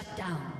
Shut down.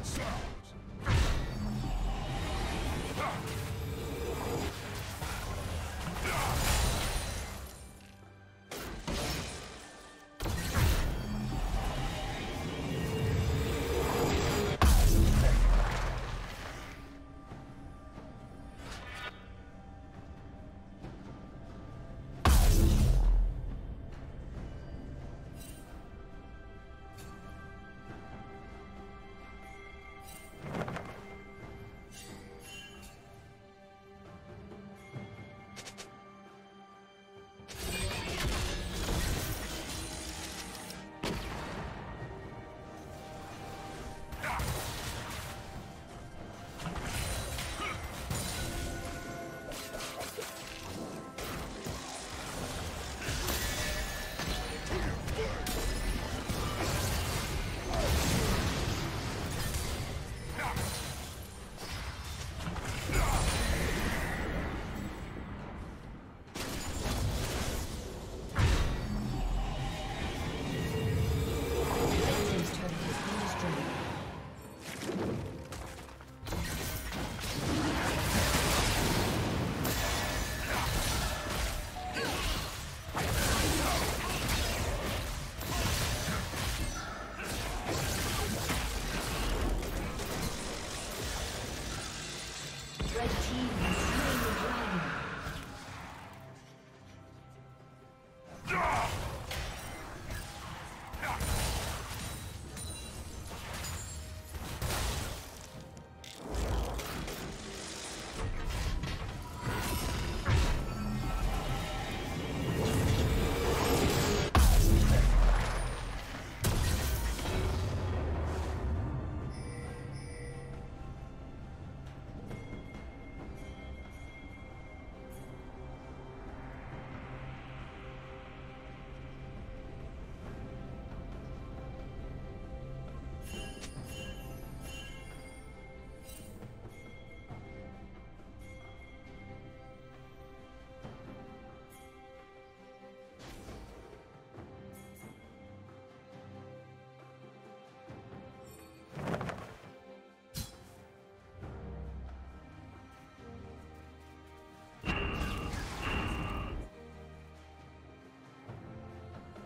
Headshot!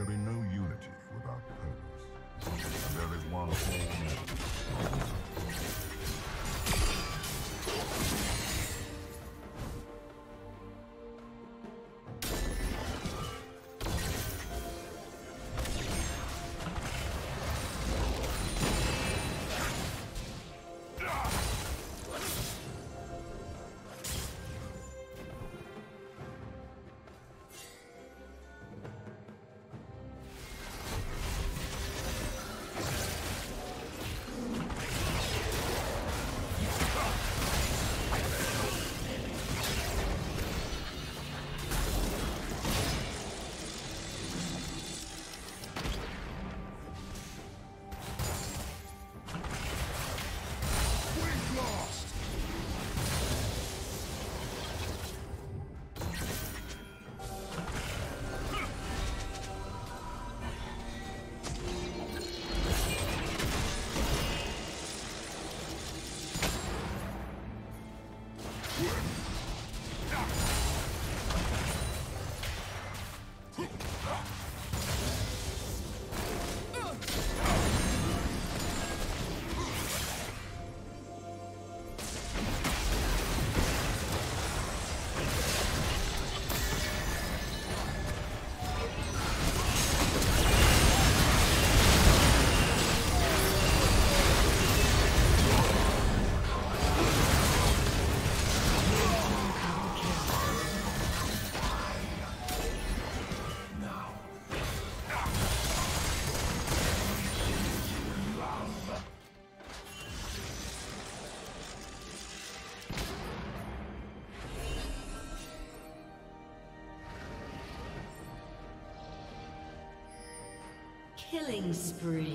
There can be no unity without purpose. And there is one Killing spree.